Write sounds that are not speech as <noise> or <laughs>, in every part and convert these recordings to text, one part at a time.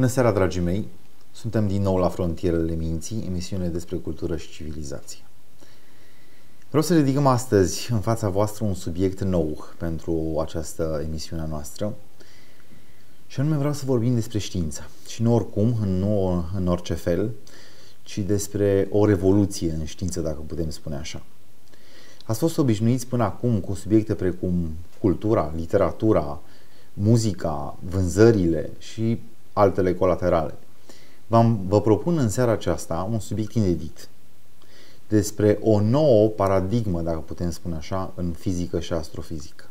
Bună seara, dragii mei! Suntem din nou la Frontierele Minții, emisiune despre cultură și civilizație. Vreau să ridicăm astăzi în fața voastră un subiect nou pentru această emisiune noastră și anume vreau să vorbim despre știință și nu oricum, nu în orice fel, ci despre o revoluție în știință, dacă putem spune așa. Ați fost obișnuiți până acum cu subiecte precum cultura, literatura, muzica, vânzările și altele colaterale. Vă propun în seara aceasta un subiect inedit despre o nouă paradigmă, dacă putem spune așa, în fizică și astrofizică.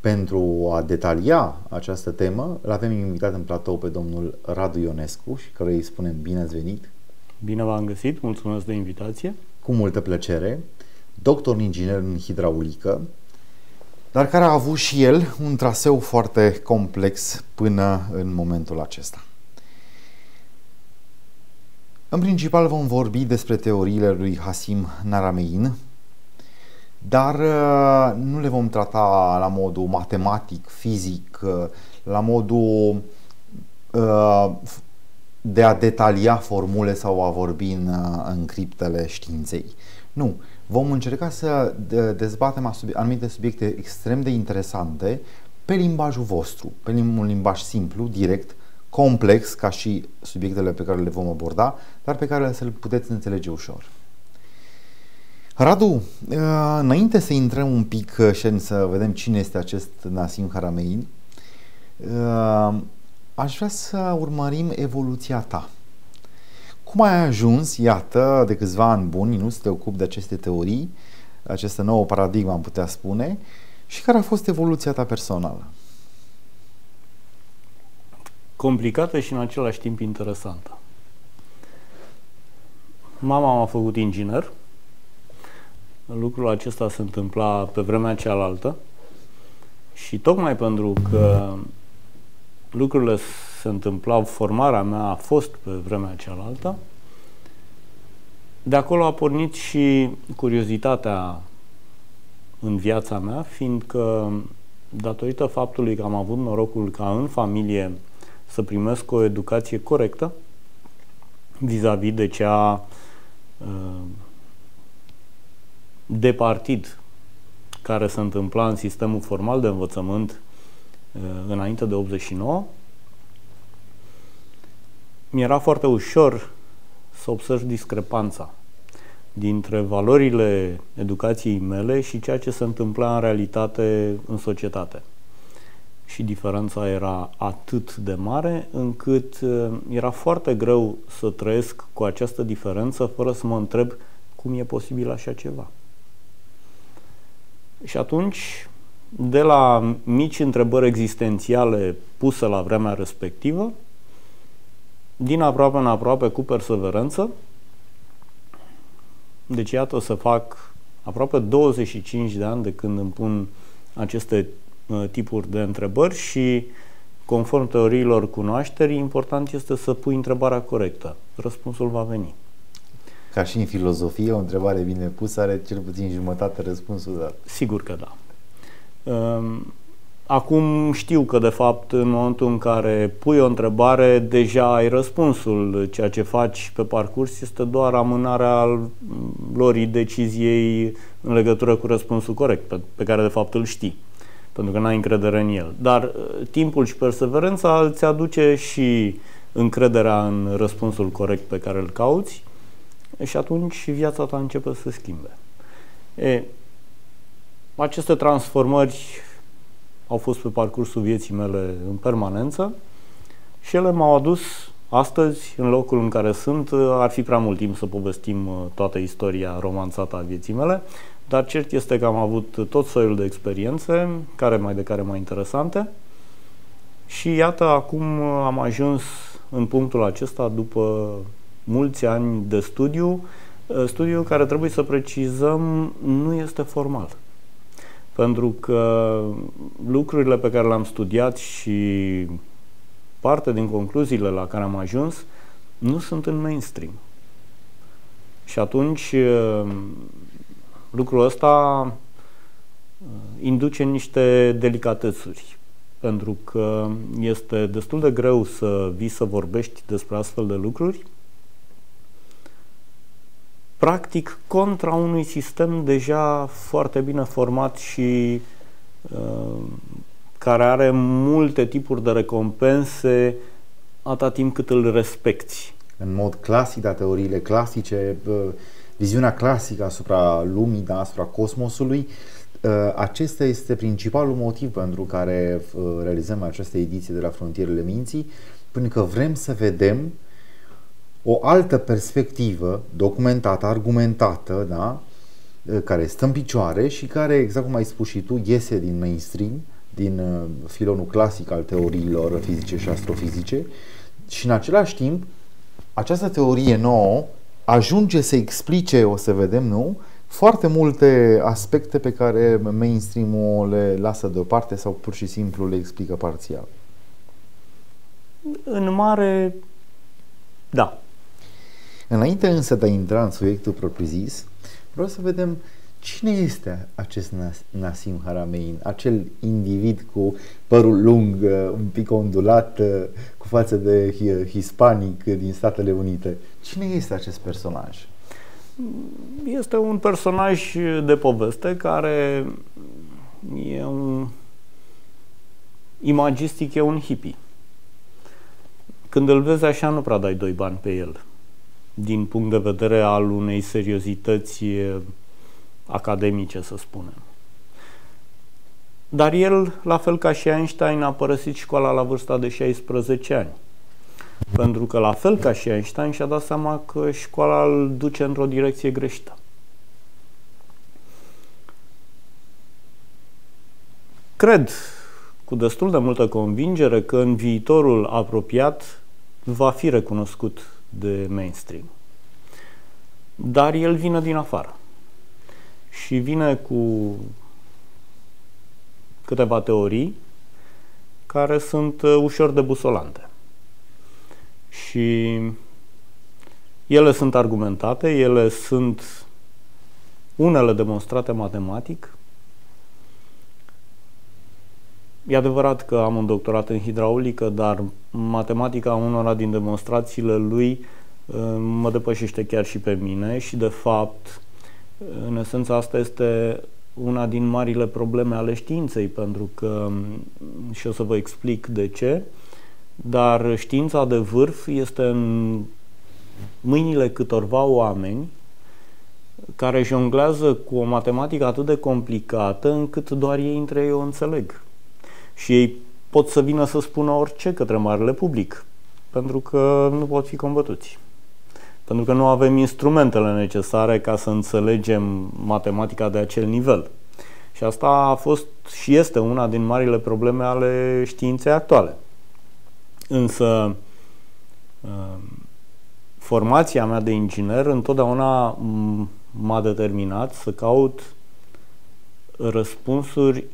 Pentru a detalia această temă, îl avem invitat în platou pe domnul Radu Ionescu și căruia îi spunem bine ați venit. Bine v-am găsit, mulțumesc de invitație. Cu multă plăcere. Doctor inginer în hidraulică, dar care a avut și el un traseu foarte complex până în momentul acesta. În principal vom vorbi despre teoriile lui Hasim Naramein, dar uh, nu le vom trata la modul matematic, fizic, uh, la modul uh, de a detalia formule sau a vorbi în, în criptele științei. Nu, vom încerca să dezbatem anumite subiecte extrem de interesante pe limbajul vostru, pe un limbaj simplu, direct, complex ca și subiectele pe care le vom aborda, dar pe care să-l puteți înțelege ușor. Radu, uh, înainte să intrăm un pic uh, și să vedem cine este acest Nasim Haramein, uh, aș vrea să urmărim evoluția ta. Cum ai ajuns, iată, de câțiva ani buni, nu să te ocupi de aceste teorii, această nouă paradigmă, am putea spune, și care a fost evoluția ta personală? Complicată și în același timp interesantă. Mama m-a făcut inginer. Lucrul acesta se întâmpla pe vremea cealaltă și tocmai pentru că lucrurile se întâmplau, formarea mea a fost pe vremea cealaltă, de acolo a pornit și curiozitatea în viața mea, fiindcă datorită faptului că am avut norocul ca în familie să primesc o educație corectă vis-a-vis de cea uh, de partid care se întâmpla în sistemul formal de învățământ uh, înainte de 89, mi-era foarte ușor să observ discrepanța dintre valorile educației mele și ceea ce se întâmpla în realitate în societate. Și diferența era atât de mare încât uh, era foarte greu să trăiesc cu această diferență fără să mă întreb cum e posibil așa ceva. Și atunci, de la mici întrebări existențiale puse la vremea respectivă, din aproape în aproape cu perseverență. Deci iată să fac aproape 25 de ani de când îmi pun aceste uh, tipuri de întrebări și conform teoriilor cunoașterii, important este să pui întrebarea corectă. Răspunsul va veni. Ca și în filozofie, o întrebare bine pusă are cel puțin jumătate răspunsul dat. Sigur că da. Um, Acum știu că, de fapt, în momentul în care pui o întrebare, deja ai răspunsul. Ceea ce faci pe parcurs este doar amânarea lorii deciziei în legătură cu răspunsul corect, pe, pe care, de fapt, îl știi, pentru că n-ai încredere în el. Dar uh, timpul și perseverența îți aduce și încrederea în răspunsul corect pe care îl cauți și atunci viața ta începe să se schimbe. E, aceste transformări au fost pe parcursul vieții mele în permanență și ele m-au adus astăzi, în locul în care sunt, ar fi prea mult timp să povestim uh, toată istoria romanțată a vieții mele, dar cert este că am avut tot soiul de experiențe, care mai de care mai interesante, și iată, acum uh, am ajuns în punctul acesta după mulți ani de studiu, uh, studiu care trebuie să precizăm nu este formal pentru că lucrurile pe care le-am studiat și parte din concluziile la care am ajuns nu sunt în mainstream. Și atunci lucrul ăsta induce niște delicatățuri. pentru că este destul de greu să vii să vorbești despre astfel de lucruri, practic contra unui sistem deja foarte bine format și uh, care are multe tipuri de recompense atâta timp cât îl respecti. În mod clasic, da, teoriile clasice, viziunea clasică asupra lumii, da, asupra cosmosului, ă, acesta este principalul motiv pentru care ă, realizăm această ediție de la Frontierele Minții, pentru că vrem să vedem o altă perspectivă documentată, argumentată, da, ă, care stă în picioare și care, exact cum ai spus și tu, iese din mainstream, din filonul clasic al teoriilor fizice și astrofizice și în același timp această teorie nouă ajunge să explice, o să vedem, nu? Foarte multe aspecte pe care mainstream-ul le lasă deoparte sau pur și simplu le explică parțial. În mare, da. Înainte însă de a intra în subiectul propriu-zis, vreau să vedem cine este acest Nasim Haramein, acel individ cu părul lung, un pic ondulat, cu față de hispanic din Statele Unite. Cine este acest personaj? Este un personaj de poveste care e un imagistic, e un hippie. Când îl vezi așa, nu prea dai doi bani pe el, din punct de vedere al unei seriozități academice, să spunem. Dar el, la fel ca și Einstein, a părăsit școala la vârsta de 16 ani. Pentru că, la fel ca și Einstein, și-a dat seama că școala îl duce într-o direcție greșită. Cred cu destul de multă convingere că în viitorul apropiat va fi recunoscut de mainstream. Dar el vine din afară și vine cu câteva teorii care sunt uh, ușor de busolante. Și ele sunt argumentate, ele sunt unele demonstrate matematic. E adevărat că am un doctorat în hidraulică, dar matematica unora din demonstrațiile lui uh, mă depășește chiar și pe mine și de fapt în esență, asta este una din marile probleme ale științei, pentru că, și o să vă explic de ce, dar știința de vârf este în mâinile câtorva oameni care jonglează cu o matematică atât de complicată încât doar ei între ei o înțeleg. Și ei pot să vină să spună orice către marele public, pentru că nu pot fi combătuți pentru că nu avem instrumentele necesare ca să înțelegem matematica de acel nivel. Și asta a fost și este una din marile probleme ale științei actuale. Însă, um, formația mea de inginer întotdeauna m-a determinat să caut răspunsuri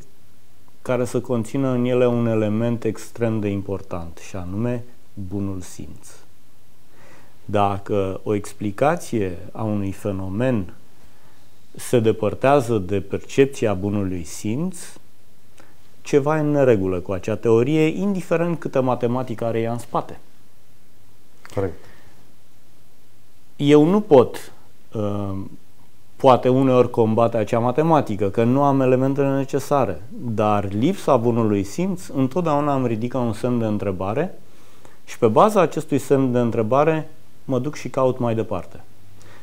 care să conțină în ele un element extrem de important, și anume bunul simț. Dacă o explicație a unui fenomen se depărtează de percepția bunului simț, ceva e în neregulă cu acea teorie, indiferent câtă matematică are ea în spate. Corect. Eu nu pot, uh, poate uneori combate acea matematică, că nu am elementele necesare, dar lipsa bunului simț, întotdeauna am ridicat un semn de întrebare și pe baza acestui semn de întrebare mă duc și caut mai departe.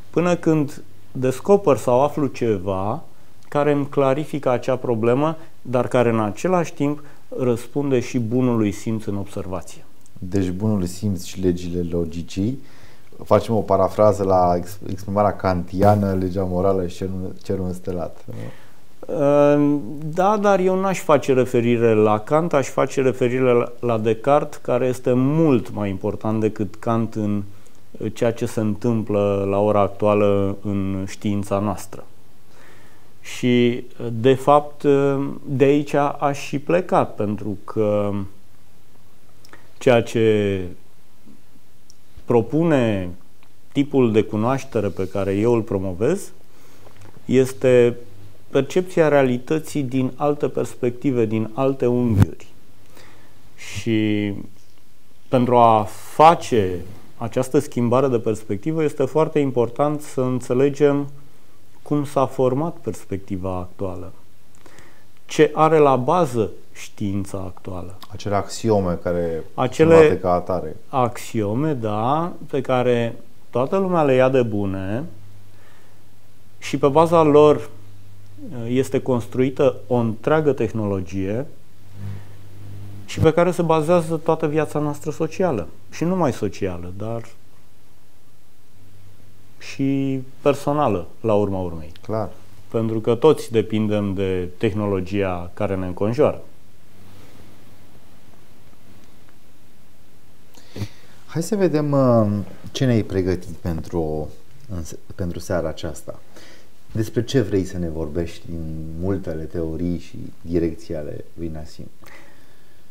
Până când descoper sau aflu ceva care îmi clarifică acea problemă, dar care în același timp răspunde și bunului simț în observație. Deci bunul simț și legile logicii facem o parafrază la exprimarea kantiană, legea morală și cerul înstelat. Da, dar eu n-aș face referire la Kant, aș face referire la Descartes, care este mult mai important decât Kant în ceea ce se întâmplă la ora actuală în știința noastră. Și, de fapt, de aici aș și plecat, pentru că ceea ce propune tipul de cunoaștere pe care eu îl promovez este percepția realității din alte perspective, din alte unghiuri. Și pentru a face această schimbare de perspectivă este foarte important să înțelegem cum s-a format perspectiva actuală, ce are la bază știința actuală. Acele axiome care Acele ca atare. axiome, da, pe care toată lumea le ia de bune și pe baza lor uh, este construită o întreagă tehnologie și pe care se bazează toată viața noastră socială. Și nu numai socială, dar și personală, la urma urmei. Clar. Pentru că toți depindem de tehnologia care ne înconjoară. Hai să vedem uh, ce ne-ai pregătit pentru, pentru seara aceasta. Despre ce vrei să ne vorbești din multele teorii și direcții ale lui Nassim?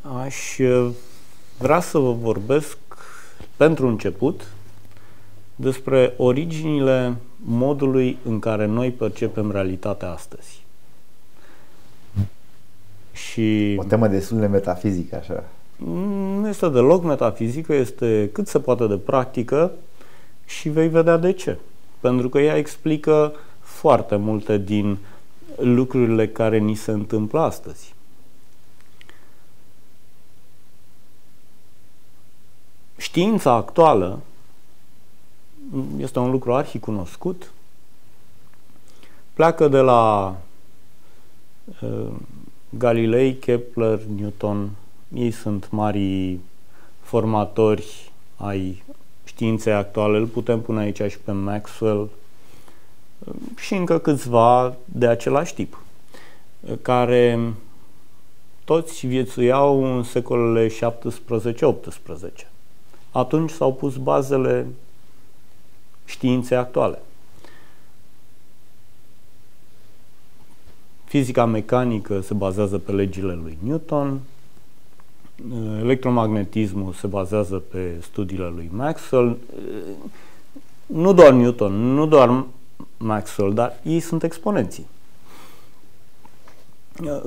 Aș uh, vrea să vă vorbesc pentru început despre originile modului în care noi percepem realitatea astăzi. Și o temă destul de metafizică, așa. Nu este deloc metafizică, este cât se poate de practică și vei vedea de ce. Pentru că ea explică foarte multe din lucrurile care ni se întâmplă astăzi. Știința actuală este un lucru arhicunoscut, pleacă de la uh, Galilei, Kepler, Newton, ei sunt mari formatori ai științei actuale, îl putem pune aici și pe Maxwell. Și încă câțiva de același tip, care toți viețuiau în secolele 17-18. Atunci s-au pus bazele științei actuale. Fizica mecanică se bazează pe legile lui Newton, electromagnetismul se bazează pe studiile lui Maxwell, nu doar Newton, nu doar Maxwell, dar ei sunt exponenții.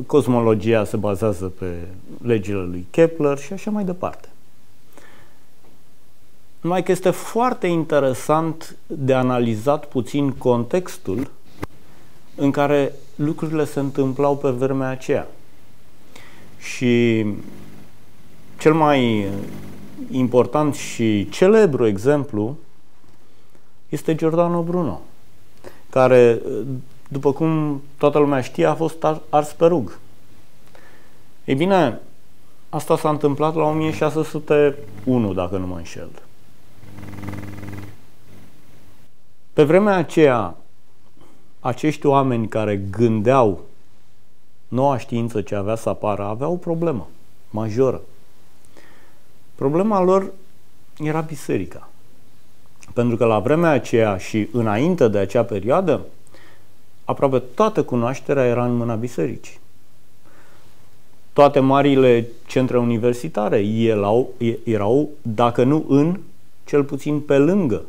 Cosmologia se bazează pe legile lui Kepler și așa mai departe. Numai că este foarte interesant de analizat puțin contextul în care lucrurile se întâmplau pe vremea aceea. Și cel mai important și celebru exemplu este Giordano Bruno, care, după cum toată lumea știe, a fost ars pe rug. Ei bine, asta s-a întâmplat la 1601, dacă nu mă înșel. Pe vremea aceea, acești oameni care gândeau noua știință ce avea să apară, aveau o problemă majoră. Problema lor era biserica. Pentru că la vremea aceea și înainte de acea perioadă, aproape toată cunoașterea era în mâna bisericii. Toate marile centre universitare erau, erau, dacă nu în, cel puțin pe lângă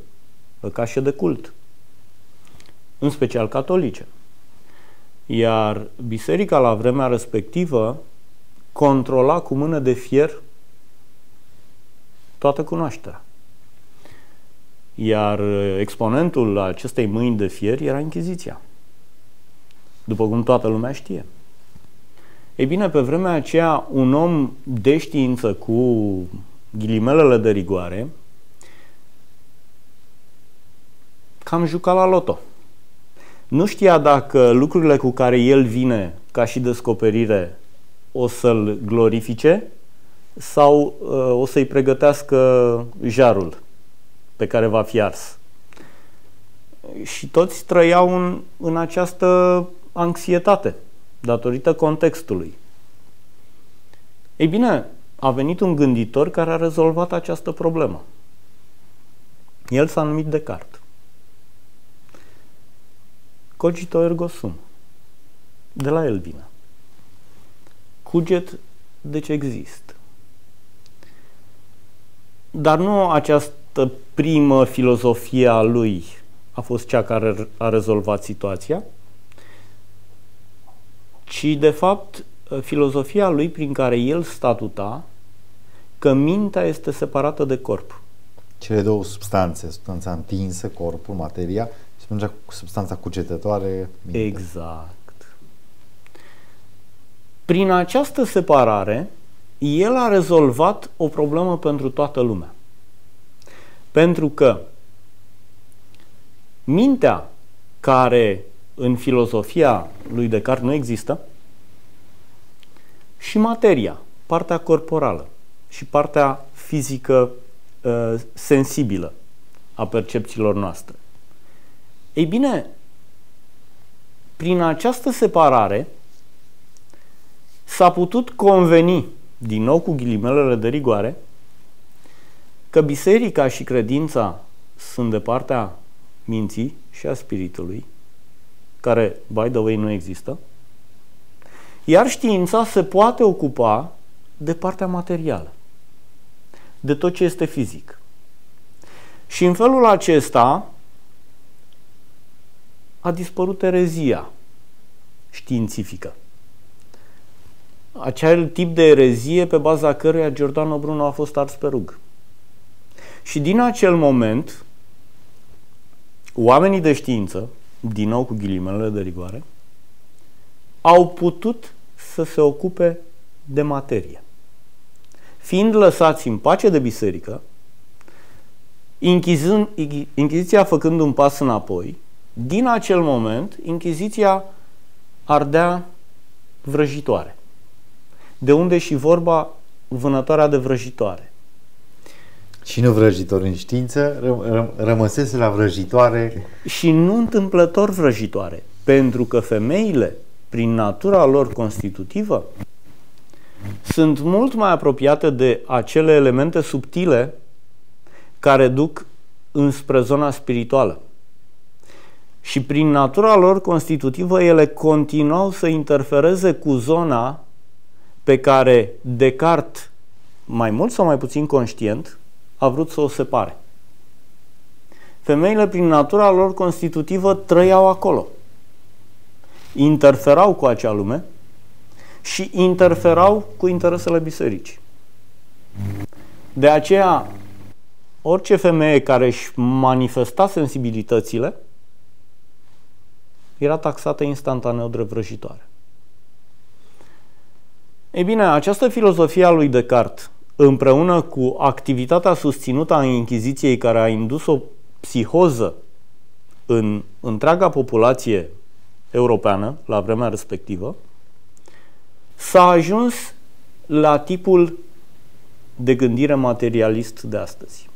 cașe de cult, în special catolice. Iar biserica la vremea respectivă controla cu mână de fier toată cunoașterea. Iar exponentul acestei mâini de fier era Inchiziția. După cum toată lumea știe. Ei bine, pe vremea aceea, un om de știință cu ghilimelele de rigoare cam juca la loto. Nu știa dacă lucrurile cu care el vine ca și descoperire o să-l glorifice sau uh, o să-i pregătească jarul pe care va fi ars. Și toți trăiau în, în această anxietate datorită contextului. Ei bine, a venit un gânditor care a rezolvat această problemă. El s-a numit Descartes. Cogito ergo sum. De la el vine. Cuget, deci există. Dar nu această primă filozofie a lui a fost cea care a rezolvat situația, ci de fapt filozofia lui prin care el statuta că mintea este separată de corp. Cele două substanțe, substanța întinsă, corpul, materia, și substanța cugetătoare, mintea. Exact. Prin această separare, el a rezolvat o problemă pentru toată lumea. Pentru că mintea care în filozofia lui Descartes nu există și materia, partea corporală și partea fizică uh, sensibilă a percepțiilor noastre. Ei bine, prin această separare s-a putut conveni, din nou cu ghilimelele de rigoare, că biserica și credința sunt de partea minții și a spiritului, care, by the way, nu există, iar știința se poate ocupa de partea materială, de tot ce este fizic. Și în felul acesta a dispărut erezia științifică. Acel tip de erezie pe baza căruia Giordano Bruno a fost ars pe rug. Și din acel moment, oamenii de știință, din nou cu ghilimele de rigoare, au putut să se ocupe de materie. Fiind lăsați în pace de biserică, Inchiziția făcând un pas înapoi, din acel moment, Inchiziția ardea vrăjitoare. De unde și vorba vânătoarea de vrăjitoare. Și nu vrăjitor în știință, ră, rămăsese la vrăjitoare. Și nu întâmplător vrăjitoare, pentru că femeile, prin natura lor constitutivă, sunt mult mai apropiate de acele elemente subtile care duc înspre zona spirituală. Și prin natura lor constitutivă, ele continuau să interfereze cu zona pe care Descartes, mai mult sau mai puțin conștient, a vrut să o separe. Femeile, prin natura lor constitutivă, trăiau acolo. Interferau cu acea lume și interferau cu interesele bisericii. De aceea, orice femeie care își manifesta sensibilitățile era taxată instantaneu drept vrăjitoare. Ei bine, această filozofie a lui Descartes, împreună cu activitatea susținută a Inchiziției care a indus o psihoză în întreaga populație europeană la vremea respectivă, s-a ajuns la tipul de gândire materialist de astăzi.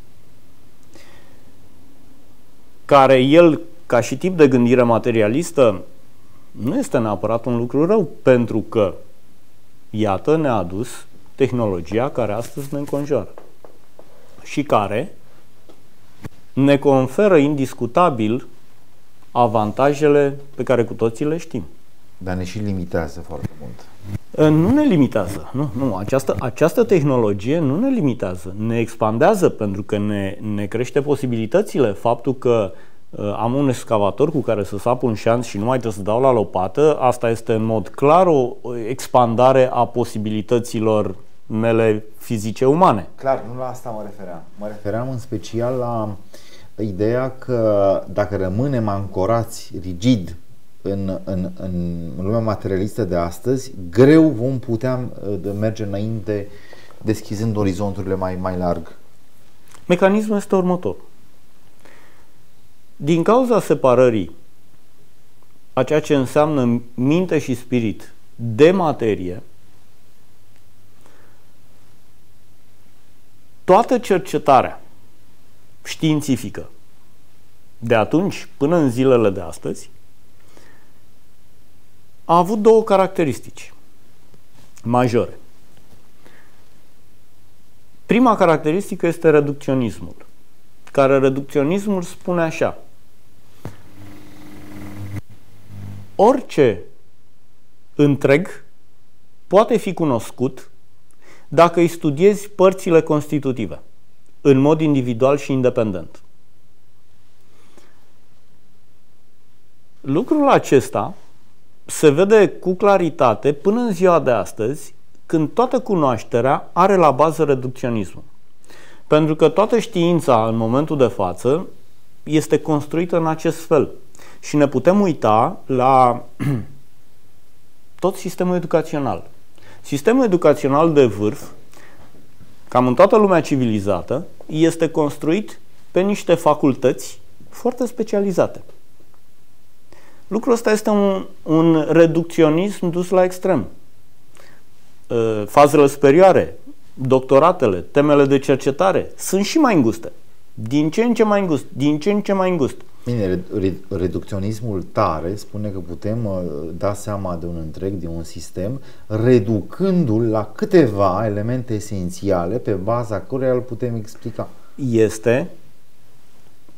Care el, ca și tip de gândire materialistă, nu este neapărat un lucru rău, pentru că iată, ne-a adus tehnologia care astăzi ne înconjoară și care ne conferă indiscutabil avantajele pe care cu toții le știm. Dar ne și limitează foarte mult. Nu ne limitează. Nu, nu. Această, această tehnologie nu ne limitează. Ne expandează pentru că ne, ne crește posibilitățile. Faptul că Uh, am un excavator cu care să sap un șanț și nu mai trebuie să dau la lopată, asta este în mod clar o expandare a posibilităților mele fizice umane. Clar, nu la asta mă refeream. Mă refeream în special la ideea că dacă rămânem ancorați rigid în, în, în lumea materialistă de astăzi, greu vom putea uh, merge înainte deschizând orizonturile mai, mai larg. Mecanismul este următor. Din cauza separării a ceea ce înseamnă minte și spirit de materie, toată cercetarea științifică de atunci până în zilele de astăzi a avut două caracteristici majore. Prima caracteristică este reducționismul, care reducționismul spune așa – orice întreg poate fi cunoscut dacă îi studiezi părțile constitutive în mod individual și independent. Lucrul acesta se vede cu claritate până în ziua de astăzi când toată cunoașterea are la bază reducționismul. Pentru că toată știința în momentul de față este construită în acest fel. Și ne putem uita la <clears throat> tot sistemul educațional. Sistemul educațional de vârf, cam în toată lumea civilizată, este construit pe niște facultăți foarte specializate. Lucrul ăsta este un, un reducționism dus la extrem. Ă, fazele superioare, doctoratele, temele de cercetare sunt și mai înguste. Din ce în ce mai îngust, din ce în ce mai îngust. Bine, reducționismul tare spune că putem uh, da seama de un întreg, de un sistem, reducându-l la câteva elemente esențiale pe baza căruia îl putem explica. Este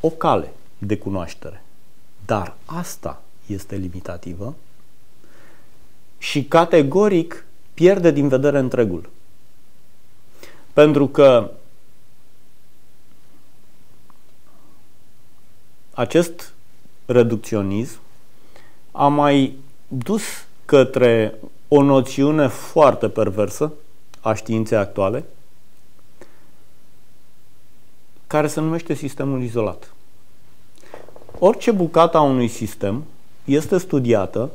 o cale de cunoaștere. Dar asta este limitativă și categoric pierde din vedere întregul. Pentru că acest reducționism a mai dus către o noțiune foarte perversă a științei actuale, care se numește sistemul izolat. Orice bucată a unui sistem este studiată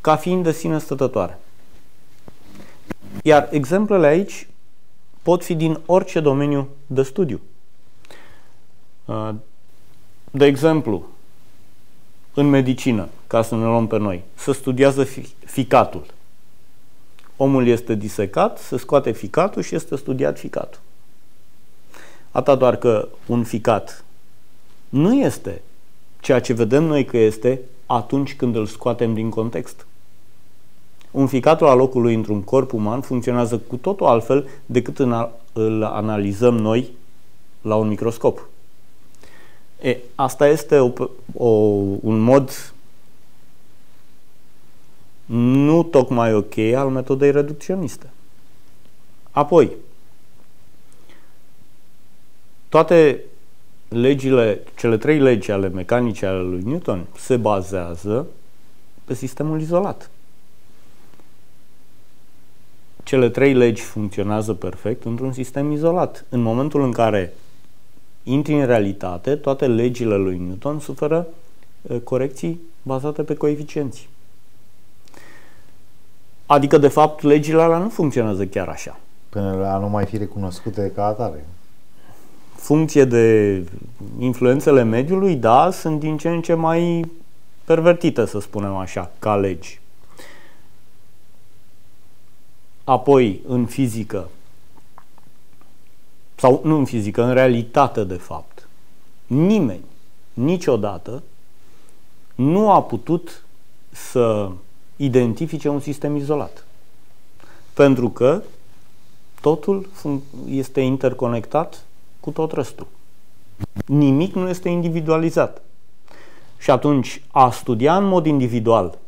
ca fiind de sine stătătoare. Iar exemplele aici pot fi din orice domeniu de studiu. De exemplu, în medicină, ca să ne luăm pe noi, să studiază ficatul. Omul este disecat, se scoate ficatul și este studiat ficatul. Atât doar că un ficat nu este ceea ce vedem noi că este atunci când îl scoatem din context. Un ficatul la locul lui într-un corp uman funcționează cu totul altfel decât îl analizăm noi la un microscop. E, asta este o, o, un mod nu tocmai ok al metodei reducționiste. Apoi, toate legile, cele trei legi ale mecanicii ale lui Newton se bazează pe sistemul izolat. Cele trei legi funcționează perfect într-un sistem izolat. În momentul în care intri în realitate, toate legile lui Newton suferă corecții bazate pe coeficienți. Adică, de fapt, legile alea nu funcționează chiar așa. Până la nu mai fi recunoscute ca atare. Funcție de influențele mediului, da, sunt din ce în ce mai pervertite, să spunem așa, ca legi. Apoi, în fizică, sau nu în fizică, în realitate de fapt, nimeni niciodată nu a putut să identifice un sistem izolat. Pentru că totul este interconectat cu tot restul. Nimic nu este individualizat. Și atunci, a studia în mod individual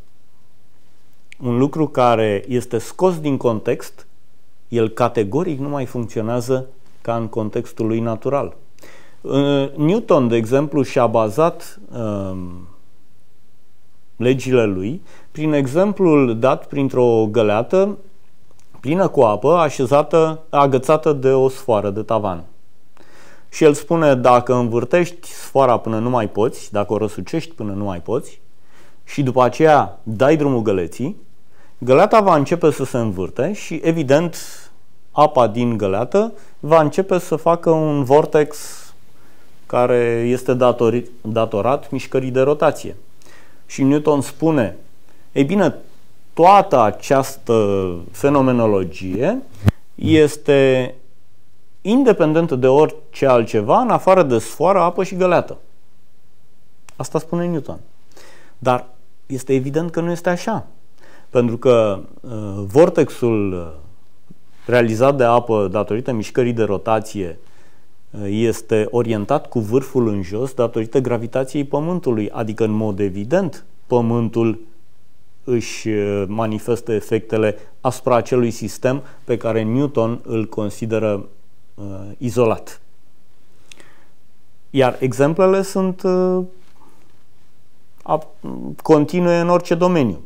un lucru care este scos din context, el categoric nu mai funcționează ca în contextul lui natural. Newton, de exemplu, și-a bazat um, legile lui prin exemplul dat printr-o găleată plină cu apă așezată, agățată de o sfoară de tavan. Și el spune, dacă învârtești sfoara până nu mai poți, dacă o răsucești până nu mai poți, și după aceea dai drumul găleții, găleata va începe să se învârte și, evident, apa din găleată va începe să facă un vortex care este datori, datorat mișcării de rotație. Și Newton spune, ei bine, toată această fenomenologie este independentă de orice altceva, în afară de sfoară, apă și găleată. Asta spune Newton. Dar este evident că nu este așa. Pentru că uh, vortexul uh, realizat de apă datorită mișcării de rotație este orientat cu vârful în jos datorită gravitației Pământului, adică în mod evident Pământul își manifestă efectele asupra acelui sistem pe care Newton îl consideră uh, izolat. Iar exemplele sunt uh, continue în orice domeniu.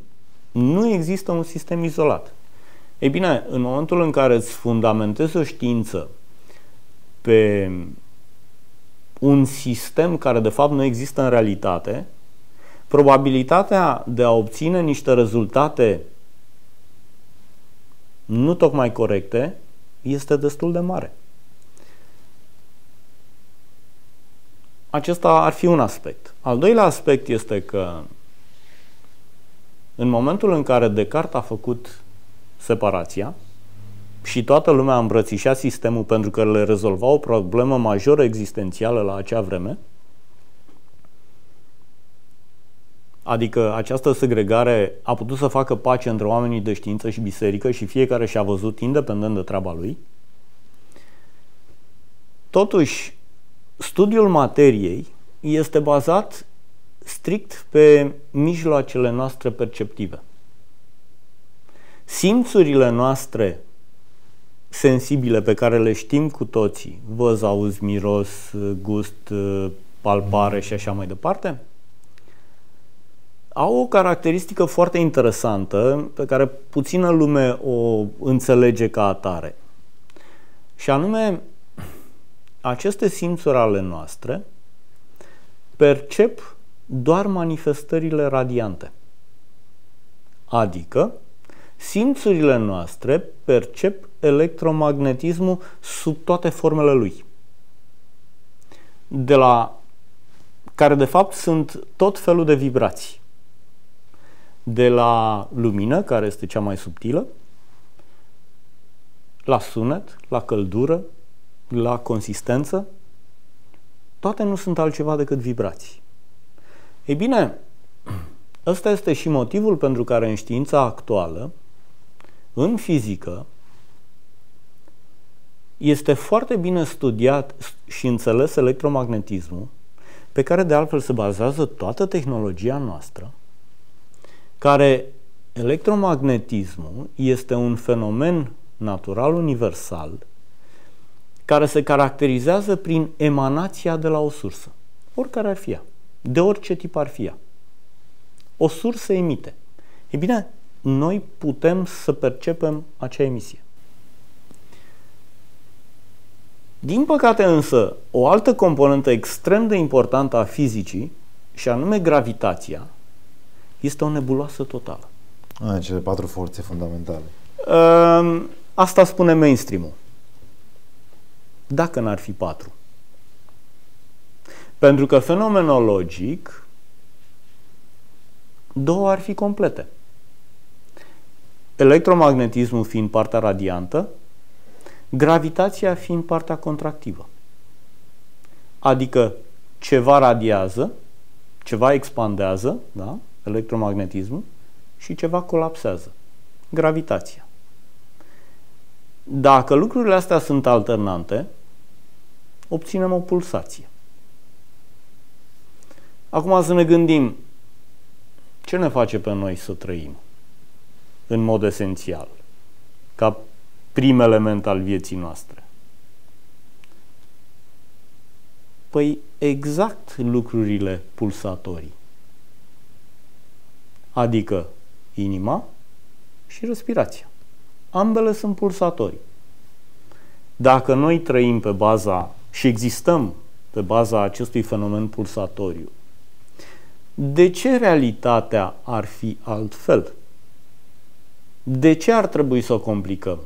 Nu există un sistem izolat. Ei bine, în momentul în care îți fundamentezi o știință pe un sistem care de fapt nu există în realitate, probabilitatea de a obține niște rezultate nu tocmai corecte este destul de mare. Acesta ar fi un aspect. Al doilea aspect este că în momentul în care Descartes a făcut separația și toată lumea a îmbrățișat sistemul pentru că le rezolva o problemă majoră existențială la acea vreme, Adică această segregare a putut să facă pace între oamenii de știință și biserică și fiecare și-a văzut independent de treaba lui. Totuși, studiul materiei este bazat strict pe mijloacele noastre perceptive. Simțurile noastre sensibile pe care le știm cu toții, văz, auz, miros, gust, palpare și așa mai departe, au o caracteristică foarte interesantă pe care puțină lume o înțelege ca atare. Și anume, aceste simțuri ale noastre percep doar manifestările radiante. Adică, simțurile noastre percep electromagnetismul sub toate formele lui. De la care de fapt sunt tot felul de vibrații de la lumină, care este cea mai subtilă, la sunet, la căldură, la consistență, toate nu sunt altceva decât vibrații. Ei bine, ăsta este și motivul pentru care în știința actuală, în fizică, este foarte bine studiat și înțeles electromagnetismul, pe care de altfel se bazează toată tehnologia noastră, care electromagnetismul este un fenomen natural universal care se caracterizează prin emanația de la o sursă, oricare ar fi ea, de orice tip ar fi ea. O sursă emite. E bine, noi putem să percepem acea emisie. Din păcate însă, o altă componentă extrem de importantă a fizicii, și anume gravitația, este o nebuloasă totală. A, cele patru forțe fundamentale. Ehm, asta spune mainstream-ul. Dacă n-ar fi patru. Pentru că fenomenologic două ar fi complete. Electromagnetismul fiind partea radiantă, gravitația fiind partea contractivă. Adică ceva radiază, ceva expandează, da? electromagnetismul, și ceva colapsează, gravitația. Dacă lucrurile astea sunt alternante, obținem o pulsație. Acum să ne gândim ce ne face pe noi să trăim în mod esențial, ca prim element al vieții noastre. Păi exact lucrurile pulsatorii adică inima și respirația. Ambele sunt pulsatorii. Dacă noi trăim pe baza și existăm pe baza acestui fenomen pulsatoriu, de ce realitatea ar fi altfel? De ce ar trebui să o complicăm?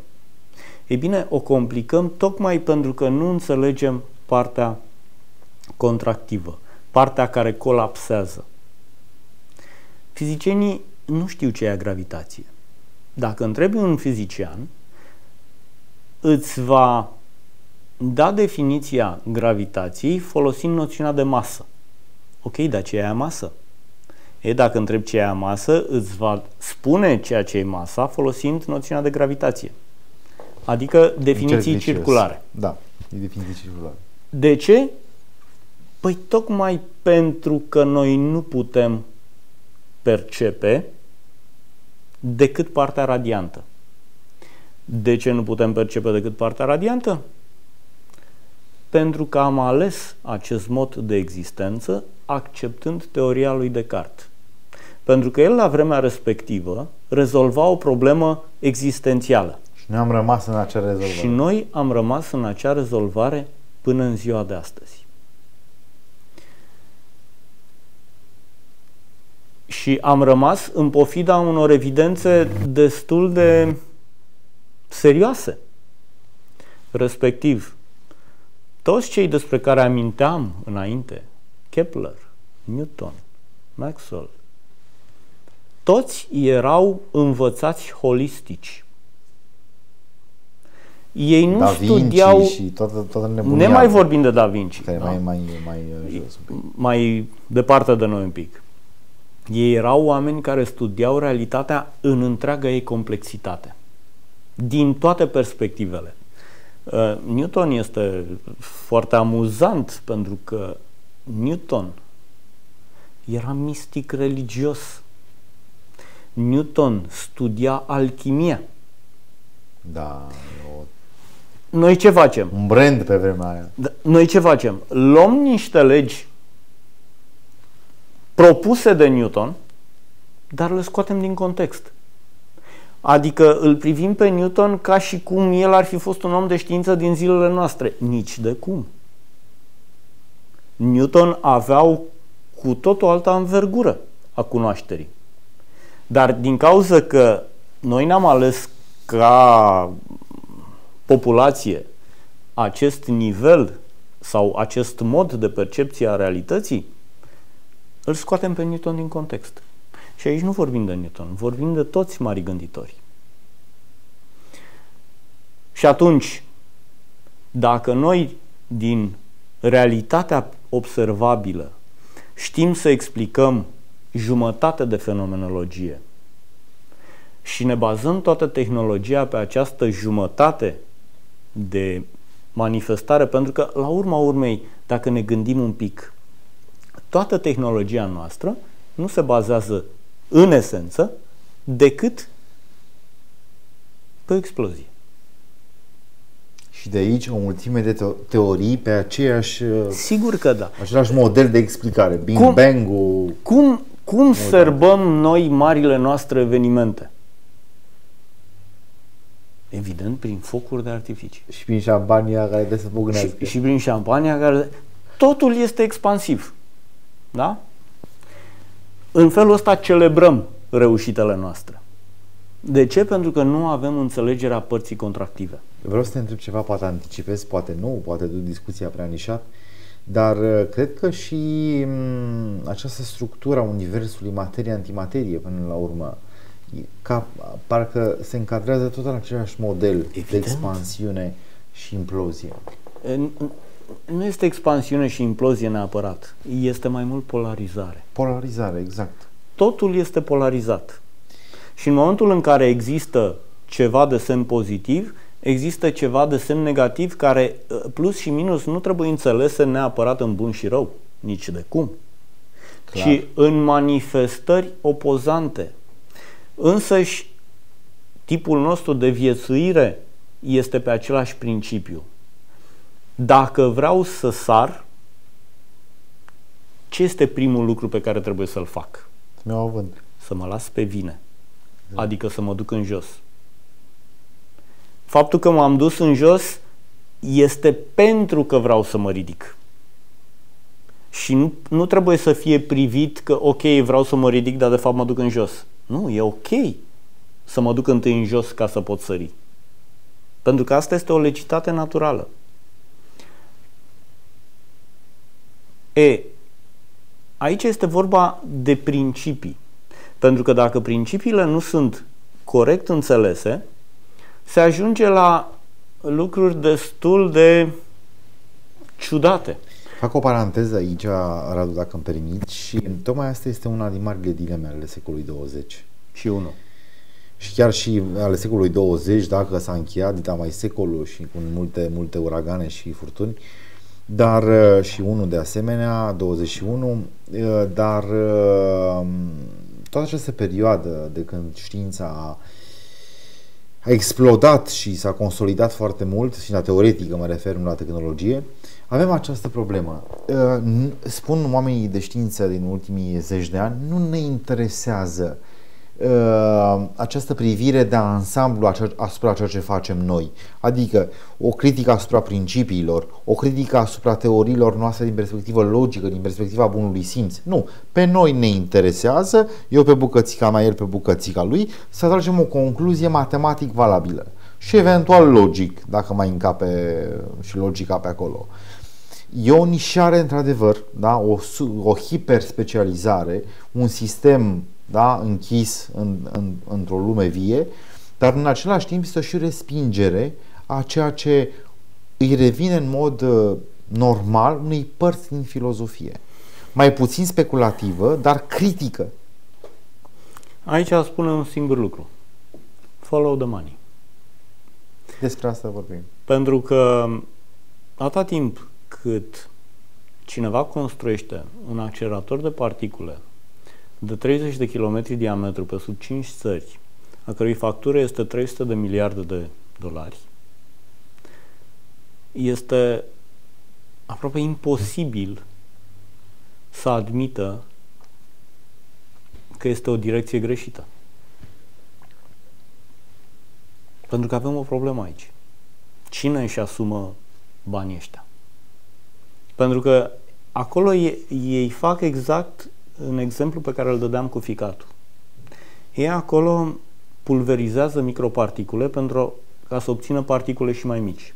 Ei bine, o complicăm tocmai pentru că nu înțelegem partea contractivă, partea care colapsează. Fizicienii nu știu ce e gravitație. Dacă întrebi un fizician, îți va da definiția gravitației folosind noțiunea de masă. Ok, dar ce e masă? E, dacă întrebi ce e masă, îți va spune ceea ce e masa folosind noțiunea de gravitație. Adică definiții circulare. Da, e definiții circulare. De ce? Păi tocmai pentru că noi nu putem percepe decât partea radiantă. De ce nu putem percepe decât partea radiantă? Pentru că am ales acest mod de existență acceptând teoria lui Descartes. Pentru că el la vremea respectivă rezolva o problemă existențială. Și noi am rămas în acea rezolvare. Și noi am rămas în acea rezolvare până în ziua de astăzi. Și am rămas în pofida unor evidențe destul de serioase. Respectiv, toți cei despre care aminteam înainte, Kepler, Newton, Maxwell, toți erau învățați holistici. Ei nu da Vinci studiau, și toată, toată nebunia. ne mai vorbim de Da Vinci, Care da? mai, mai, mai uh, jos un pic. mai departe de noi un pic. Ei erau oameni care studiau realitatea în întreaga ei complexitate, din toate perspectivele. Uh, Newton este foarte amuzant pentru că Newton era mistic religios. Newton studia alchimia. Da, e o, Noi ce facem? un brand pe vremea aia. Da, Noi ce facem? Luăm niște legi propuse de Newton, dar le scoatem din context. Adică îl privim pe Newton ca și cum el ar fi fost un om de știință din zilele noastre. Nici de cum. Newton aveau cu tot o altă învergură a cunoașterii. Dar din cauza că noi ne-am ales ca populație acest nivel sau acest mod de percepție a realității, îl scoatem pe Newton din context. Și aici nu vorbim de Newton, vorbim de toți mari gânditori. Și atunci, dacă noi din realitatea observabilă știm să explicăm jumătate de fenomenologie și ne bazăm toată tehnologia pe această jumătate de manifestare, pentru că, la urma urmei, dacă ne gândim un pic, toată tehnologia noastră nu se bazează, în esență, decât pe o explozie. Și de aici o mulțime de teo- teorii pe aceeași, uh, Sigur că da. același model de explicare. Big Cum- Bang-ul, Cum, cum sărbăm noi marile noastre evenimente? Evident, prin focuri de artificii. și prin șampania care trebuie să Și, pugnească. și prin șampania care... Totul este expansiv. Da? În felul ăsta celebrăm reușitele noastre. De ce? Pentru că nu avem înțelegerea părții contractive. Vreau să te întreb ceva, poate anticipez, poate nu, poate du discuția prea nișat, dar uh, cred că și m, această structură a universului materie-antimaterie până la urmă, e ca, parcă se încadrează tot în același model de Evident. expansiune și implozie. În- Nu este expansiune și implozie neapărat. Este mai mult polarizare. Polarizare, exact. totul este polarizat. Și în momentul în care există ceva de semn pozitiv, există ceva de semn negativ care uh, plus și minus nu trebuie înțelese neapărat în bun și rău, nici de cum. Clar. Ci în manifestări opozante. Însăși tipul nostru de viețuire este pe același principiu. Dacă vreau să sar, ce este primul lucru pe care trebuie să-l fac? Mi-au avânt. să mă las pe vine, adică să mă duc în jos. Faptul că m-am dus în jos este pentru că vreau să mă ridic. Și nu, nu trebuie să fie privit că, ok, vreau să mă ridic, dar de fapt mă duc în jos. Nu, e ok să mă duc întâi în jos ca să pot sări. Pentru că asta este o legitate naturală. E, aici este vorba de principii. Pentru că dacă principiile nu sunt corect înțelese, se ajunge la lucruri destul de ciudate. Fac o paranteză aici, Radu, dacă îmi permiți, și tocmai asta este una din marile dileme ale secolului 20. Și unul. Și chiar și ale secolului 20, dacă s-a încheiat, dita mai secolul și cu multe, multe uragane și furtuni, dar uh, și unul de asemenea, 21, uh, dar uh, toată această perioadă de când știința a, a explodat și s-a consolidat foarte mult, și la teoretică mă refer, nu la tehnologie, avem această problemă. Uh, n- Spun oamenii de știință din ultimii zeci de ani, nu ne interesează uh, această privire de ansamblu asupra ceea ce facem noi. Adică o critică asupra principiilor, o critică asupra teoriilor noastre din perspectivă logică, din perspectiva bunului simț. Nu, pe noi ne interesează, eu pe bucățica mea, el pe bucățica lui, să tragem o concluzie matematic valabilă și eventual logic, dacă mai încape și logica pe acolo. E o nișare, într-adevăr, da? o, o hiperspecializare, un sistem da? închis în, în, într-o lume vie, dar în același timp este și respingere a ceea ce îi revine în mod uh, normal unei părți din filozofie. Mai puțin speculativă, dar critică. Aici spune un singur lucru. Follow the money. Despre asta vorbim. Pentru că atâta timp cât cineva construiește un accelerator de particule de 30 de km diametru pe sub 5 țări, a cărui factură este 300 de miliarde de dolari, este aproape imposibil să admită că este o direcție greșită. Pentru că avem o problemă aici. Cine își asumă banii ăștia? Pentru că acolo ei, ei fac exact în exemplu pe care îl dădeam cu ficatul. Ei acolo pulverizează microparticule pentru ca să obțină particule și mai mici.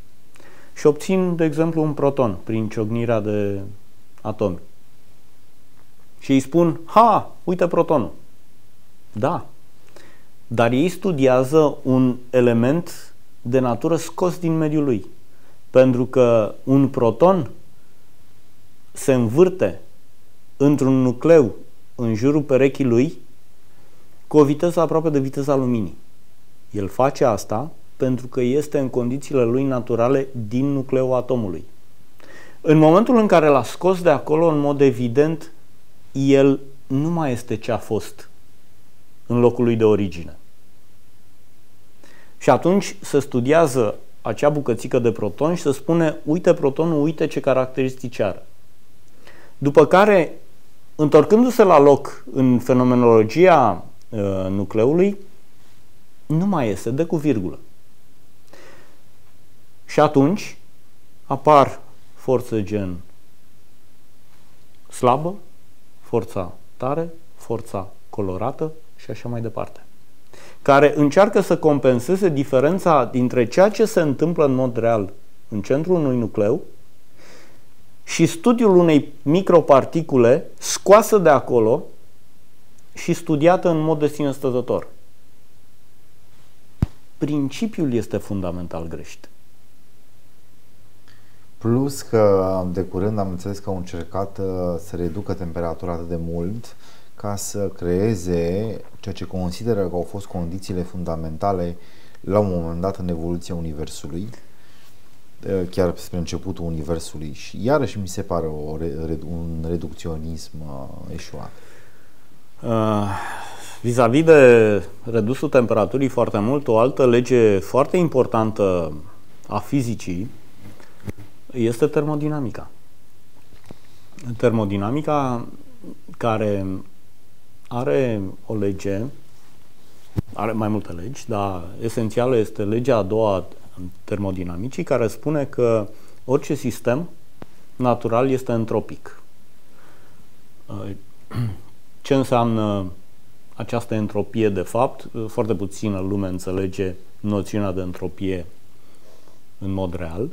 Și obțin, de exemplu, un proton prin ciocnirea de atomi. Și îi spun, ha, uite protonul. Da, dar ei studiază un element de natură scos din mediul lui. Pentru că un proton se învârte într-un nucleu în jurul perechii lui cu o viteză aproape de viteza luminii. El face asta pentru că este în condițiile lui naturale din nucleul atomului. În momentul în care l-a scos de acolo, în mod evident, el nu mai este ce a fost în locul lui de origine. Și atunci se studiază acea bucățică de proton și se spune, uite protonul, uite ce caracteristici are. După care, întorcându-se la loc în fenomenologia uh, nucleului, nu mai este, de cu virgulă. Și atunci apar forțe gen slabă, forța tare, forța colorată și așa mai departe care încearcă să compenseze diferența dintre ceea ce se întâmplă în mod real în centrul unui nucleu și studiul unei microparticule scoasă de acolo și studiată în mod de sine stătător. Principiul este fundamental greșit. Plus că de curând am înțeles că au încercat uh, să reducă temperatura atât de mult ca să creeze ceea ce consideră că au fost condițiile fundamentale la un moment dat în evoluția Universului, chiar spre începutul Universului și iarăși mi se pare o, un reducționism uh, eșuat. Uh, vis-a-vis de redusul temperaturii foarte mult, o altă lege foarte importantă a fizicii este termodinamica. Termodinamica care are o lege, are mai multe legi, dar esențială este legea a doua a termodinamicii, care spune că orice sistem natural este entropic. Ce înseamnă această entropie de fapt? Foarte puțină lume înțelege noțiunea de entropie în mod real.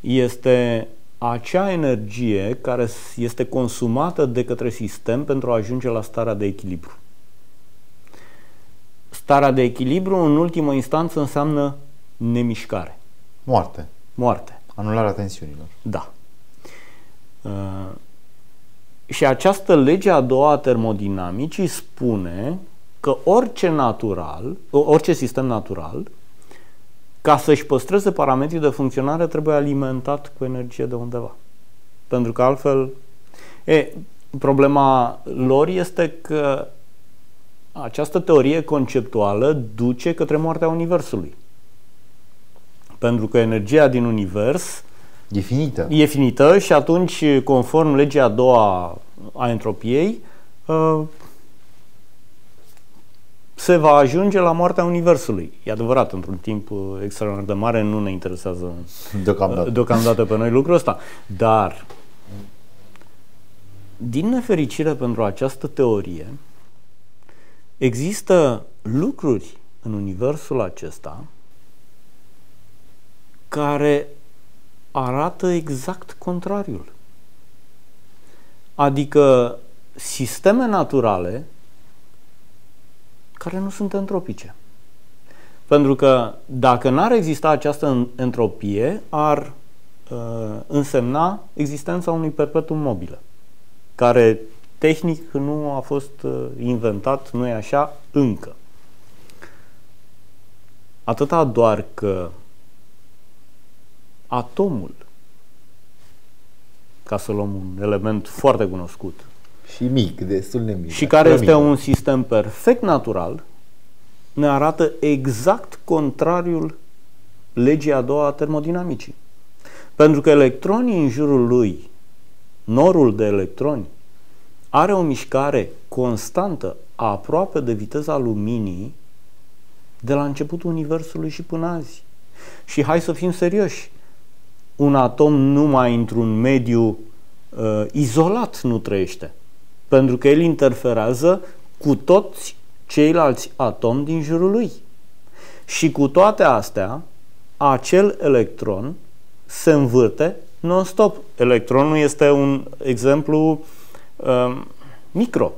Este acea energie care este consumată de către sistem pentru a ajunge la starea de echilibru. Starea de echilibru, în ultimă instanță, înseamnă nemișcare. Moarte. Moarte. Anularea tensiunilor. Da. Uh, și această lege a doua a termodinamicii spune că orice natural, orice sistem natural ca să-și păstreze parametrii de funcționare, trebuie alimentat cu energie de undeva. Pentru că altfel... E, problema lor este că această teorie conceptuală duce către moartea Universului. Pentru că energia din Univers e finită. E finită și atunci, conform legea a doua a entropiei, uh, se va ajunge la moartea Universului. E adevărat, într-un timp uh, extraordinar de mare nu ne interesează deocamdată, deocamdată pe noi lucrul ăsta. Dar, din nefericire pentru această teorie, există lucruri în Universul acesta care arată exact contrariul. Adică sisteme naturale care nu sunt entropice. Pentru că dacă n-ar exista această entropie, ar uh, însemna existența unui perpetuum mobile, care tehnic nu a fost uh, inventat, nu e așa, încă. Atâta doar că atomul, ca să luăm un element foarte cunoscut, și mic, destul de mic. Și care este mic. un sistem perfect natural, ne arată exact contrariul legii a doua a termodinamicii. Pentru că electronii în jurul lui, norul de electroni, are o mișcare constantă aproape de viteza luminii de la începutul Universului și până azi. Și hai să fim serioși, un atom numai într-un mediu uh, izolat nu trăiește pentru că el interferează cu toți ceilalți atomi din jurul lui. Și cu toate astea, acel electron se învârte non-stop. Electronul este un exemplu um, micro.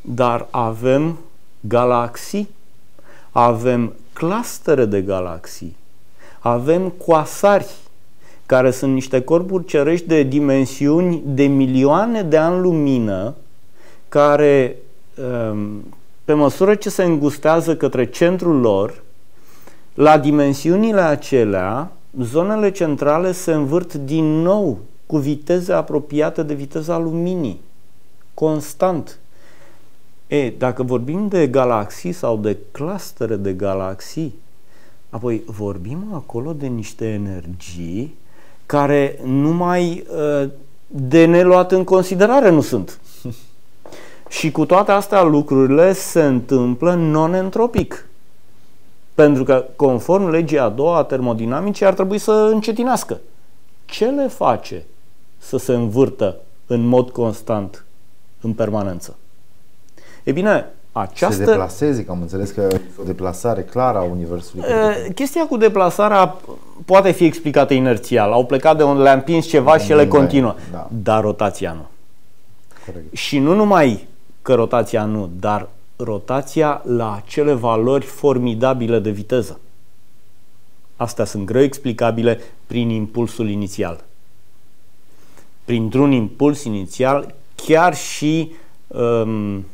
Dar avem galaxii, avem clustere de galaxii, avem coasari, care sunt niște corpuri cerești de dimensiuni de milioane de ani lumină, care, um, pe măsură ce se îngustează către centrul lor, la dimensiunile acelea, zonele centrale se învârt din nou cu viteze apropiate de viteza luminii, constant. E, dacă vorbim de galaxii sau de clustere de galaxii, apoi vorbim acolo de niște energii care numai uh, de neluat în considerare nu sunt. <laughs> Și cu toate astea lucrurile se întâmplă non-entropic. Pentru că, conform legii a doua a termodinamicii, ar trebui să încetinească. Ce le face să se învârtă în mod constant, în permanență? E bine, această... Se deplaseze, că am înțeles că e o deplasare clară a Universului. E, chestia cu deplasarea poate fi explicată inerțial. Au plecat de unde le-a împins ceva și ele continuă. Da. Dar rotația nu. Corect. Și nu numai că rotația nu, dar rotația la acele valori formidabile de viteză. Astea sunt greu explicabile prin impulsul inițial. Printr-un impuls inițial, chiar și um,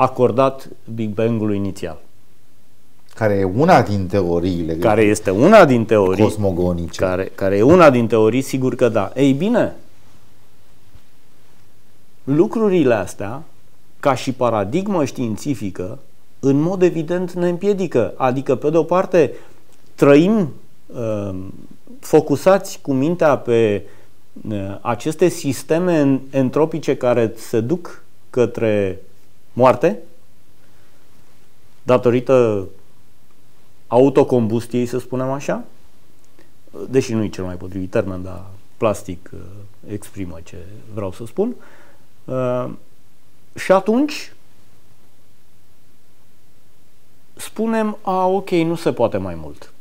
acordat Big Bang-ului inițial. Care e una din teoriile care este una din teorii cosmogonice. Care, care e una din teorii, sigur că da. Ei bine, lucrurile astea, ca și paradigmă științifică, în mod evident ne împiedică. Adică, pe de-o parte, trăim uh, focusați cu mintea pe uh, aceste sisteme entropice care se duc către moarte datorită autocombustiei, să spunem așa, deși nu e cel mai potrivit termen, dar plastic uh, exprimă ce vreau să spun. Uh, și atunci spunem, a, ok, nu se poate mai mult.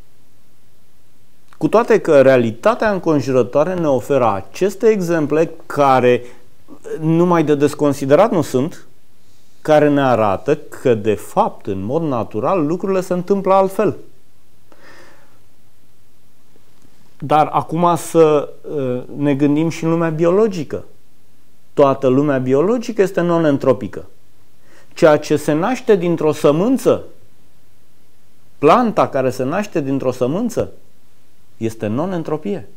Cu toate că realitatea înconjurătoare ne oferă aceste exemple care numai de desconsiderat nu sunt, care ne arată că, de fapt, în mod natural, lucrurile se întâmplă altfel. Dar acum să uh, ne gândim și în lumea biologică. Toată lumea biologică este non-entropică. Ceea ce se naște dintr-o sămânță, planta care se naște dintr-o sămânță, este non-entropie.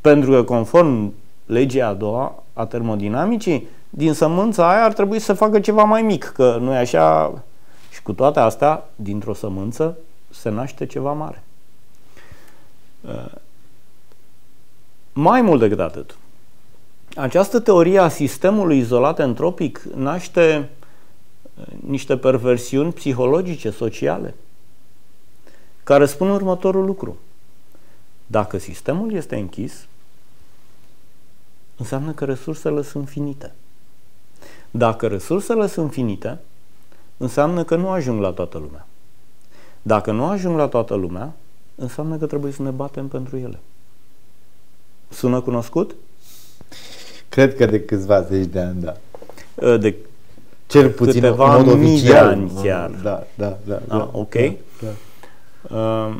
Pentru că conform legii a doua a termodinamicii, din sămânța aia ar trebui să facă ceva mai mic, că nu e așa. Și cu toate astea, dintr-o sămânță se naște ceva mare. Uh, mai mult decât atât, această teorie a sistemului izolat entropic naște niște perversiuni psihologice, sociale, care spun următorul lucru. Dacă sistemul este închis, înseamnă că resursele sunt finite. Dacă resursele sunt finite, înseamnă că nu ajung la toată lumea. Dacă nu ajung la toată lumea, înseamnă că trebuie să ne batem pentru ele. Sună cunoscut? Cred că de câțiva zeci de ani, da. Ă, de Cel puțin câteva în mod mii oficial. de ani chiar. Da, da, da. Ah, da ok. Da, da. Uh,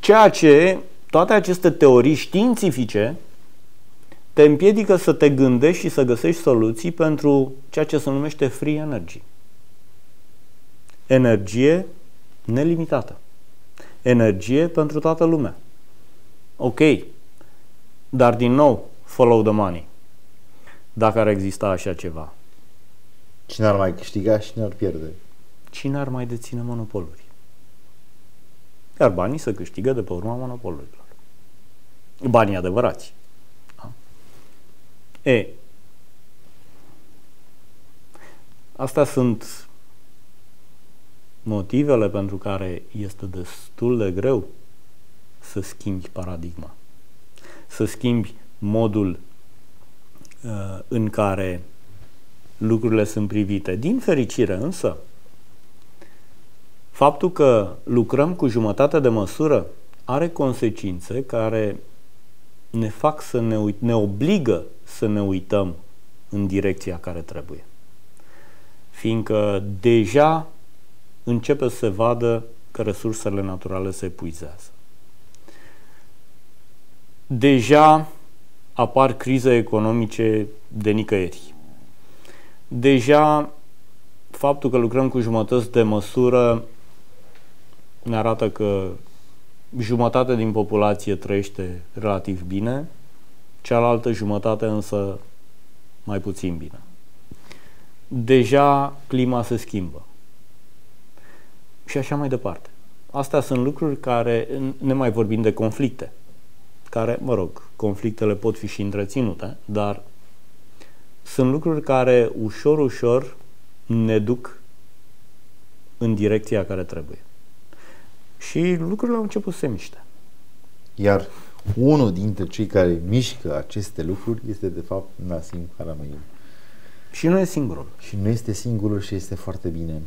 Ceea ce toate aceste teorii științifice te împiedică să te gândești și să găsești soluții pentru ceea ce se numește free energy. Energie nelimitată. Energie pentru toată lumea. Ok. Dar din nou, follow the money. Dacă ar exista așa ceva, Cine ar mai câștiga și cine ar pierde? cine ar mai deține monopoluri? Iar banii se câștigă de pe urma monopolurilor. Banii adevărați. Da? E, astea sunt motivele pentru care este destul de greu să schimbi paradigma. Să schimbi modul uh, în care lucrurile sunt privite. Din fericire însă, faptul că lucrăm cu jumătate de măsură are consecințe care ne fac să ne, uit- ne obligă să ne uităm în direcția care trebuie. Fiindcă deja începe să se vadă că resursele naturale se epuizează. Deja apar crize economice de nicăieri. Deja faptul că lucrăm cu jumătăți de măsură ne arată că jumătate din populație trăiește relativ bine, cealaltă jumătate însă mai puțin bine. Deja clima se schimbă. Și așa mai departe. Astea sunt lucruri care, ne mai vorbim de conflicte, care, mă rog, conflictele pot fi și întreținute, dar sunt lucruri care ușor, ușor ne duc în direcția care trebuie. Și lucrurile au început să se miște. Iar unul dintre cei care mișcă aceste lucruri este de fapt Nasim Haramein. Și nu e singurul. Și nu este singurul și este foarte bine.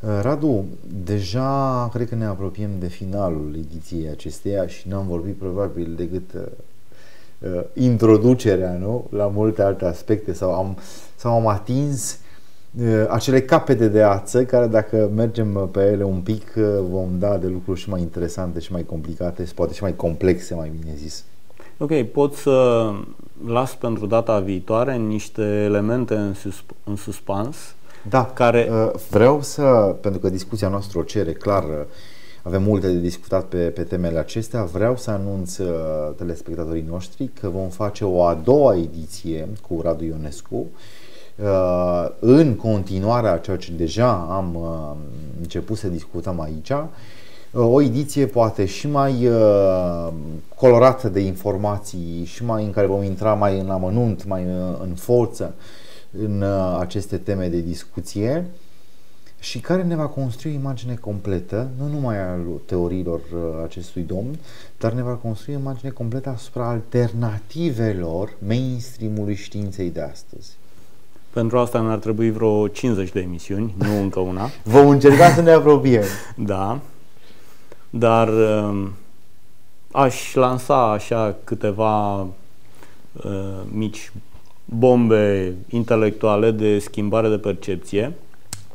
Uh, Radu, deja cred că ne apropiem de finalul ediției acesteia și n-am vorbit probabil decât uh, uh, introducerea nu? la multe alte aspecte sau am, sau am atins uh, acele capete de ață care dacă mergem pe ele un pic uh, vom da de lucruri și mai interesante și mai complicate și poate și mai complexe, mai bine zis. Ok, pot să las pentru data viitoare niște elemente în, sus- în suspans Da, care Uh, Vreau să, pentru că discuția noastră o cere, clar, uh, avem multe de discutat pe, pe temele acestea, vreau să anunț uh, telespectatorii noștri că vom face o a doua ediție cu Radu Ionescu, uh, în continuarea a ceea ce deja am uh, început să discutăm aici, uh, o ediție poate și mai uh, colorată de informații și mai în care vom intra mai în amănunt, mai uh, în forță în uh, aceste teme de discuție și care ne va construi o imagine completă, nu numai a teoriilor uh, acestui domn, dar ne va construi o imagine completă asupra alternativelor mainstream-ului științei de astăzi. Pentru asta ne-ar trebui vreo 50 de emisiuni, nu încă una. <laughs> Vom încerca să ne apropiem. Da. Dar um, aș lansa așa câteva uh, mici bombe intelectuale de schimbare de percepție.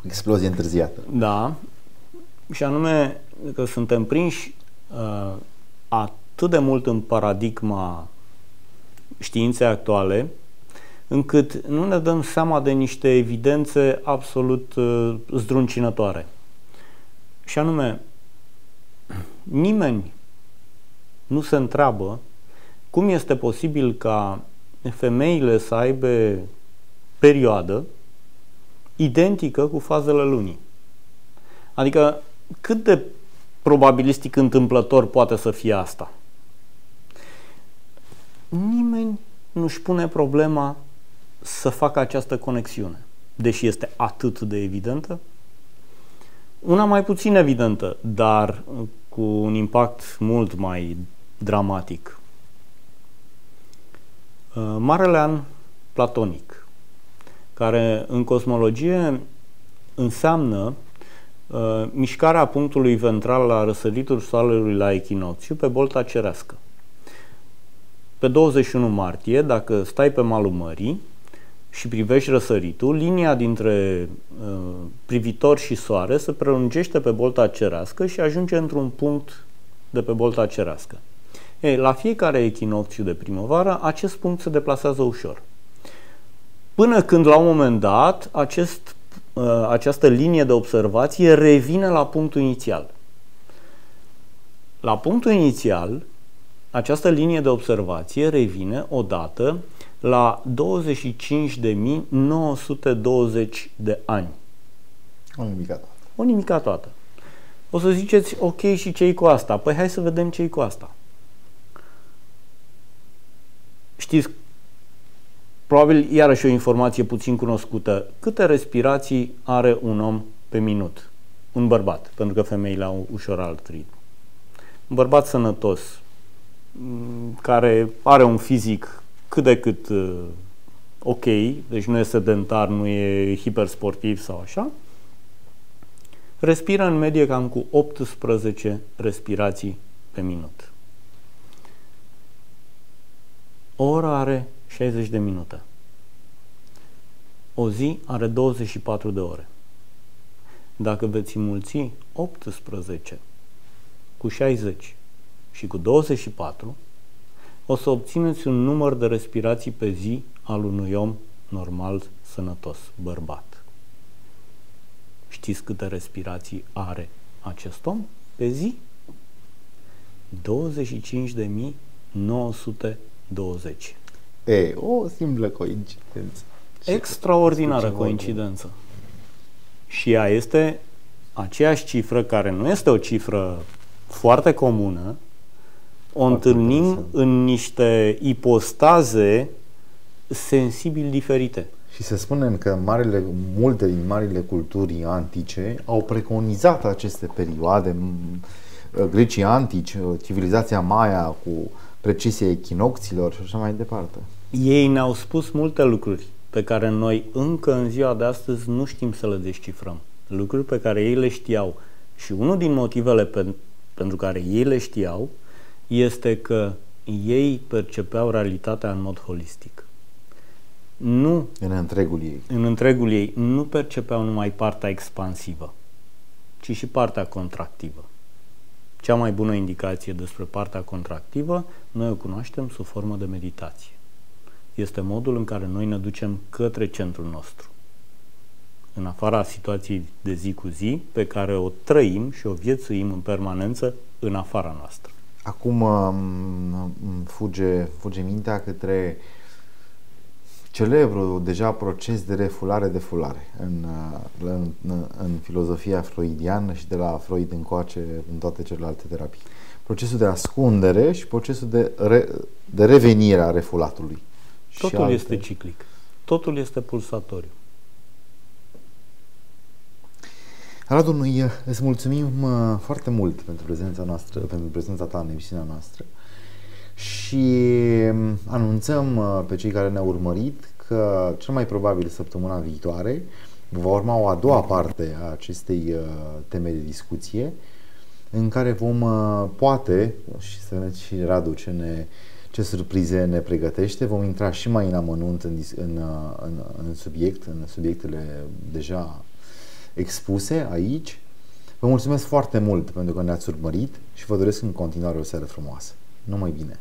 Explozie întârziată. Da. Și anume că suntem prinși uh, atât de mult în paradigma științei actuale, încât nu ne dăm seama de niște evidențe absolut uh, zdruncinătoare. Și anume, nimeni nu se întreabă cum este posibil ca femeile să aibă perioadă identică cu fazele lunii. Adică cât de probabilistic întâmplător poate să fie asta? Nimeni nu-și pune problema să facă această conexiune. deși este atât de evidentă. Una mai puțin evidentă, dar cu un impact mult mai dramatic. Uh, Marele an platonic, care în cosmologie înseamnă uh, mișcarea punctului ventral la răsăritul soarelui la echinocțiu pe bolta cerească. Pe 21 martie, dacă stai pe malul mării și privești răsăritul, linia dintre uh, privitor și soare se prelungește pe bolta cerească și ajunge într-un punct de pe bolta cerească. Ei, la fiecare echinocțiu de primăvară, acest punct se deplasează ușor. Până când, la un moment dat, acest, uh, această linie de observație revine la punctul inițial. La punctul inițial, această linie de observație revine odată la 25.920 de ani. O nimica toată. O nimica toată. O să ziceți, ok, și ce cu asta? Păi hai să vedem ce cu asta. Știți, probabil iarăși o informație puțin cunoscută, câte respirații are un om pe minut? Un bărbat, pentru că femeile au ușor alt ritm. Un bărbat sănătos, mm, care are un fizic cât de cât uh, ok, deci nu e sedentar, nu e hipersportiv sau așa, respiră în medie cam cu 18 respirații pe minut. O oră are 60 de minute. O zi are 24 de ore. Dacă veți înmulți 18 cu 60 și cu 24, o să obțineți un număr de respirații pe zi al unui om normal, sănătos, bărbat. Știți câte respirații are acest om pe zi? 25.900 20. E, o simplă coincidență. Extraordinară coincidență. Și ea este aceeași cifră care nu este o cifră foarte comună, o foarte întâlnim interesant. în niște ipostaze sensibil diferite. Și să spunem că marile, multe din marile culturi antice au preconizat aceste perioade. Grecii antici, civilizația Maya cu precisie echinocților și așa mai departe. Ei ne-au spus multe lucruri pe care noi încă în ziua de astăzi nu știm să le descifrăm. Lucruri pe care ei le știau. Și unul din motivele pe, pentru care ei le știau este că ei percepeau realitatea în mod holistic. Nu în întregul ei. În întregul ei nu percepeau numai partea expansivă, ci și partea contractivă. Cea mai bună indicație despre partea contractivă noi o cunoaștem sub formă de meditație. Este modul în care noi ne ducem către centrul nostru. În afara situației de zi cu zi, pe care o trăim și o viețuim în permanență în afara noastră. Acum um, fuge, fuge mintea către celebru deja proces de refulare-defulare în, în, în filozofia freudiană și de la Freud încoace în toate celelalte terapii. Procesul de ascundere și procesul de, re, de revenire a refulatului. Totul alte... este ciclic. Totul este pulsatoriu. Radu, noi uh, îți mulțumim uh, foarte mult pentru prezența noastră, pentru prezența ta în emisiunea noastră și um, anunțăm uh, pe cei care ne-au urmărit că cel mai probabil săptămâna viitoare va urma o a doua parte a acestei teme de discuție în care vom, poate, și să ne și Radu ce ne ce surprize ne pregătește. Vom intra și mai în amănunt în, în, în, în subiect, în subiectele deja expuse aici. Vă mulțumesc foarte mult pentru că ne-ați urmărit și vă doresc în continuare o seară frumoasă. Numai bine!